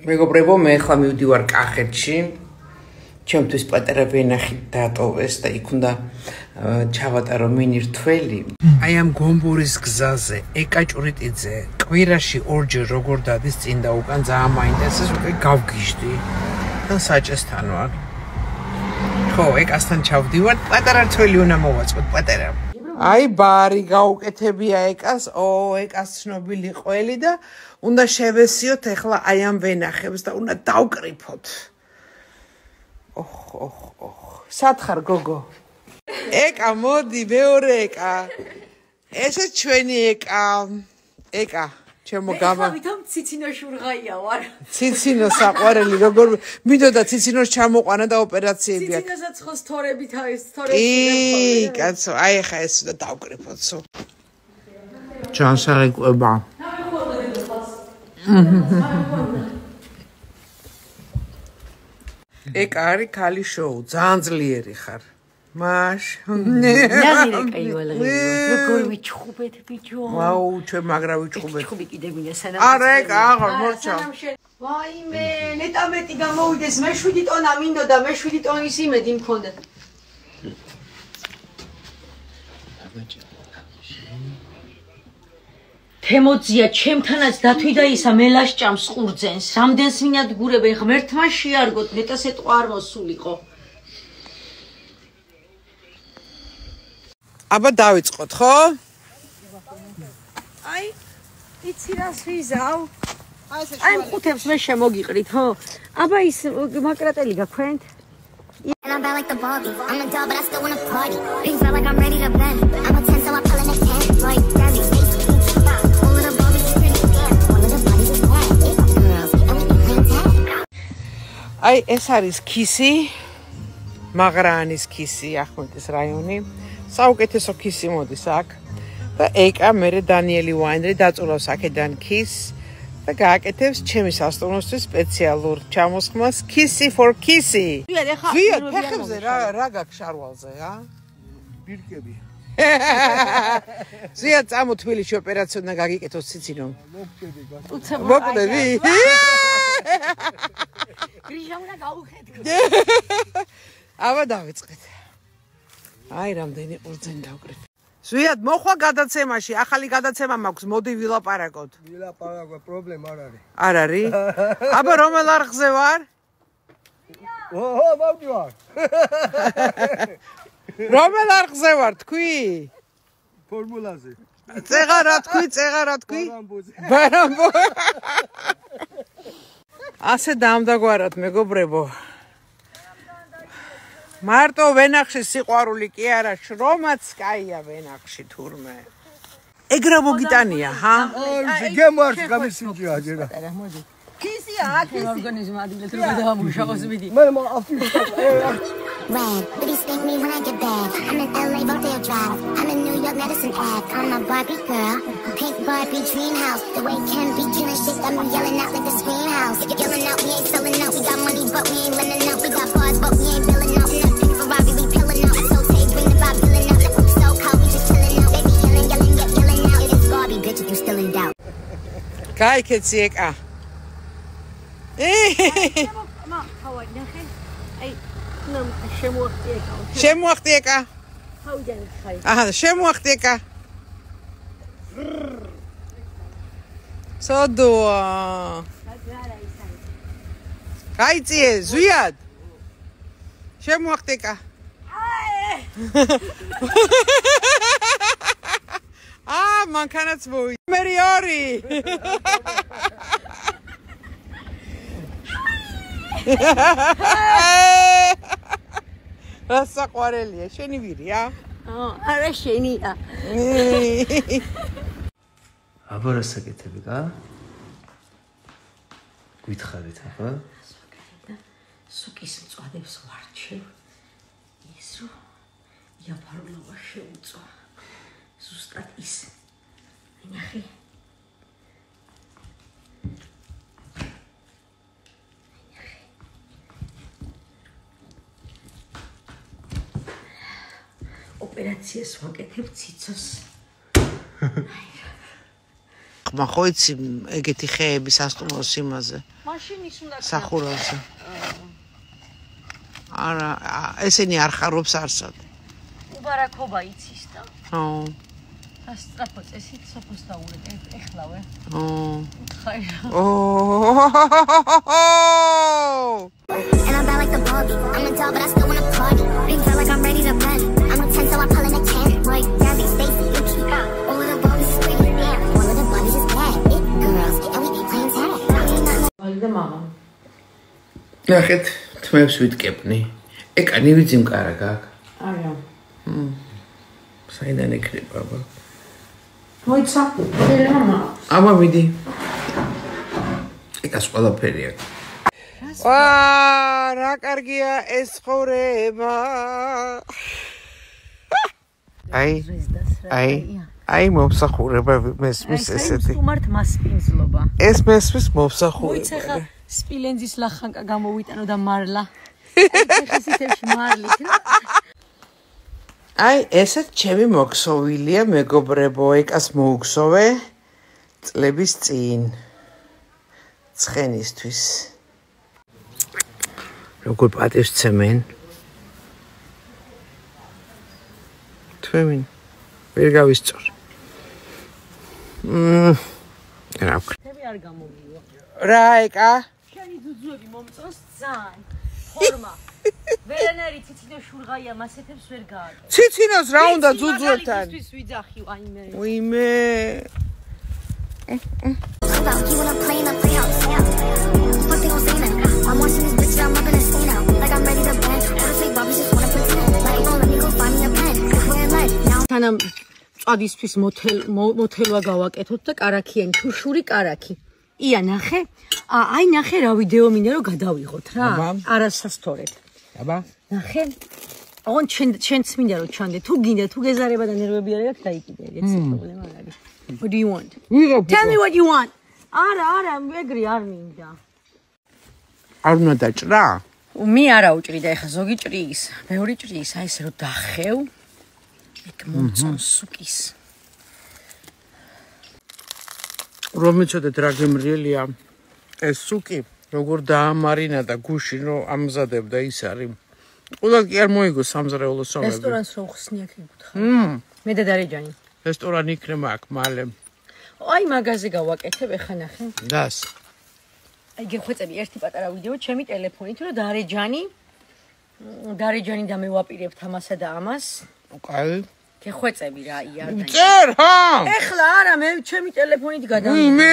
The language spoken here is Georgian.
მეგობრებო, მე ხლა მივდივარ კახეთში. ჩემთვის პატარა ვენახი დატოვეს და იქ უნდა ჩავატარო მინირთველი. აი ამ გომბურის გზაზე, ეკაჭურიტიძე, კვირაში ორჯერ როგორ დადის წინ და უკან ძალიან მაინტერესებს, უკვე გავგიჟდი. და საჭესთან ვარ. ხო, ეკასთან ჩავდივარ, პატარა თველი უნდა მოვაწყოთ, პატარა. აი ბარი გაუკეთებია ეკას, ო, ეკას ცნობილი ყველი და უნდა შევესიოთ ახლა აი ამ ვენახებს და უნდა დავკრიფოთ. ოხ, ოხ, ოხ. სათხარ გოგო? ეკა, მოდი, მეორე ეკა. ესე ჩვენი ეკა. ეკა. ჩემო გამა. მე ხავითომ ციცინა შურღაია ვარ. ციცინა საყვარელი როგორ მინდოდა ციცინოს ჩამოყვანა და ოპერაციები აქვს. ციცინასაც ხო სტორებით არის, სტორები. ი, კაცო, აი ხა ეს და დავკრიფოცო. ჩანსაღი ყვება. ეკა არის ქალი შოუ, ძალიან ძლიერი ხარ. მაშ. ნაგირე კაივალა. როგორ ვიჩხუბეთ ბიჭო? ვაუ, ჩვენ მაგრა ვიჩხუბეთ. ვიჩხუბი კიდე მინდა სანამ. არა, ეკა აღარ მორჩა. ვაიმე, ნეტამეტი გამოვიდეს, მე 7 ტონა მინდოდა, მე 7 ტონის იმედი მქონდა. თემოძია ჩემთანაც დათვიდა ისა მელაშ ჭამს ყურძენს რამდენს მინადგურებენ ღმერთმა შეარგოთ ნეტა სეტყვა არ მოსულიყო აბა დავიწყოთ ხო აი იცი რას ვიზავ აი მყუთებს მე შემოგიყრით ხო აბა ის მაკრატელი გაქვენთ And I'm bad like the Barbie. I'm a doll, but I still wanna party. Things feel like I'm ready to bend. I'm a 10, so I pull in a 10. Like, Dazzy, Stacy, all of the Barbies is pretty damn. All of the bodies is bad. It's girls, and we can clean tag. აი ეს არის ქისი მაგრანის ქისი ახმეტის რაიონი საუკეთესო ქისი მოდის აქ. და ეკა მერე დანიელი ვაინდრი დაწურავს აქედან ქის და გააკეთებს ჩემი სასტუმროსთვის სპეციალურ ჩამოსხმას ქისი for ქისი. ვიარ ფეხებზე რა რა გაქვს შარვალზე რა? ბირკები. ზია წამო თბილისში ოპერაცია გაგიკეთოს ციცინო. მოკვდები გასა მოკვდები გრიჟა უნდა გაუხედო აბა დავიწყეთ აი რამდენი ყურძენი დავკრით ზვიად მოხვა გადაცემაში. ახალი გადაცემა მაქვს მოდი ვილაპარაკოთ. ვილაპარაკო პრობლემა არ არის. არ არის? აბა რომელ არხზე ვარ? ოჰო მოვდივარ რომელ არხზე ვარ თქვი? ფორმულაზე. წეღა რა თქვი წეღა რა თქვი? ბარამბო ასე დამდაგვარად მეგობრებო მარტო ვენახში სიყვარული კი არა, შრომაც კაია ვენახში თურმე. ეგრა მოგიტანია, ჰა? აი, გემარს გამისინჯია ჯერა. ქისია, ქისი. ორგანიზმი ადგილეთ რომ გადავამუშავოს მიდი. მე აფის. Red, he stink me when I get back. I'm in LA, Rodeo Drive. I'm in New York, Medicine Ave. I'm a Barbie girl, pink Barbie dream house. The way Ken be killing shit, me yelling out like the Kijk, het zie ik. Ah. Shem wacht ik. Ah, ah de Shem ik. Zo doe. Kijk, zie je, Zuyad. Shem wacht ik. Ah. აა, მანქანაც მოი. მერი ორი. რა საყვარელია, შენი ვირია? აა, არა შენია. აბა რა საკეთები გა? გითხარით აბა? სუკის მწვადებს ვარჩევ. ის რო იაფარულობა შეუწვა. ზუსტად ის. ნახე. ოპერაციას ვაკეთებ ციცოს. ხმა ხო იცი ეგეთი ხეების ასტუმროს იმაზე? მაშინ ის უნდა სახურავზე. არა, ესენი არ ხარობს არსად. უბარაქობა იცის და ო, სასტრაფო წესით სოფოს დაურეკ ეხლავე. ო. ხაი. ო. And I'm bad like the Barbie. I'm a doll, but I still wanna party. Big feel like I'm ready to run. I'm a 10, so I pull in a 10. Like Gabby, Stacy, out. All of the Barbies is pretty. Yeah. All of the Barbies is bad. Big girls, and we be playing tag. Და მაღალ. ნახეთ, თმებს ვიტკეპნი. ეკანი ვიძიმ კარა გაკ. არა. საიდან ეკრება აბა? მოიცა. ველი მამა. აბა მიდი. ეკას ყველაფერი აქვს. ვა, რა კარგია ეს ხოვრება. აი, აი, აი მომსახურება მესმის ესეთი. სტუმართ მასპინძლობა. ეს მესმის მოიცა მომსახურება. ხა სპილენძის ლახანკა გამოვიტანო და მარლა. ეს მარლით რა. აი, ესეც ჩემი მოქსოვილია, მეგობრებო, ეკას მოუგსოვე წლების წინ. ცხენისთვის. როგორ პატივს ცემენ? თქვენ ვერ გავისწორ. მმ. რა ვქ- თები არ გამომივა. რა ეკა? შენი ძუძუები მომწონს ძალიან. ფორმა. ვერანაირი ციცინო შურღაია მასეთებს ვერ გააკეთე. ციცინოს რა უნდა ძუძუებთან? ის ვიძახი აიმე. უიმე. about. You wanna play in the playhouse. Yeah. Fuck they gon' say now. I'm watching this bitch, I'm up in a stay now. Like I'm ready to bend. Wanna play Barbie, just wanna pretend. Like, don't let me go find me a pen. Wearing lead. Now თანამ წადისთვის მოთელ მო- მოთელვა გავაკეთოთ და კარაქიანი თუშური კარაქი. ია ნახე? აი ნახე რა ვიდეო მინდა რომ გადავიღოთ რა. აბა. არასასწორად. აბა. ნახე? აღონ ჩვენ ჩვენც მინდა რომ ჩანდე. თუ გინდა თუ გეზარება და ნერვები არ აქვს დაიკიდე. ეცი პრობლემა არ არის. What do you want? Tell me what you want. არა, არა, ეგრე არ მინდა. არ უნდა დაჭრა? მე არა უჭრი და ეხა ზოგი ჭრის, მეორე ჭრის, აი ესე რომ დახევ. ეგ მომწონს სუკის. რომ მეცოდეთ რა გემრიელია ეს სუკი როგორ დაამარინა და გუში რომ ამზადებდა ის არის ყველა კი არ მოიგო სამზარეულო სომები რესტორანს რო ხსნი აქ იგუთხა. მმ. მე და დარეჯანი. რესტორანი იქნება აქ მალე აი მაგაზე გავაკეთებ ეხა ნახე. დას აი გეხვეწები ერთი პატარა ვიდეო ჩემი ტელეფონით რომ დარეჯანი დარეჯანი და მე ვაპირებთ ამასა და ამას. კაი გეხვეწები რა ია და წერ ჰა! ეხლა არა მე ჩემი ტელეფონით გადავიდე. მე